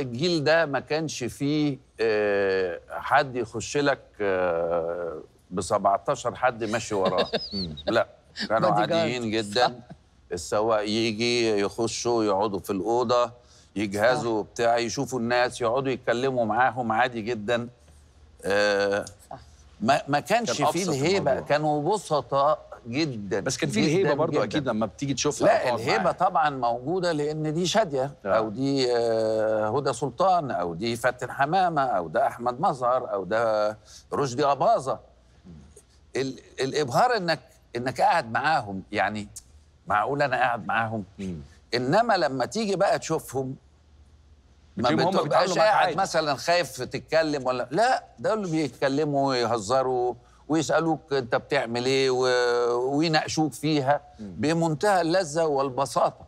الجيل ده ما كانش فيه آه، حد يخش لك ب 17 حد ماشي وراه. لا كانوا. عاديين جدا. السواق يجي يخشوا يقعدوا في الأوضة يجهزوا بتاع يشوفوا الناس يقعدوا يتكلموا معاهم عادي جدا. آه، ما ما كانش كان فيه الهيبة. كانوا بسطاء. جدا بس كان في الهيبة برضو جداً. أكيد لما بتيجي تشوفها لا الهيبة معاها. طبعا موجودة لأن دي شادية آه. أو دي آه، هدى سلطان أو دي فاتن حمامة أو ده أحمد مظهر أو ده رشدي أباظة ال- الإبهار إنك إنك قاعد معاهم يعني معقول أنا قاعد معاهم مم. إنما لما تيجي بقى تشوفهم ما بتبقاش معاك قاعد. مثلا خايف تتكلم ولا لا ده اللي بيتكلموا ويهزروا ويسألوك أنت بتعمل إيه و... ويناقشوك فيها بمنتهى اللذة والبساطة.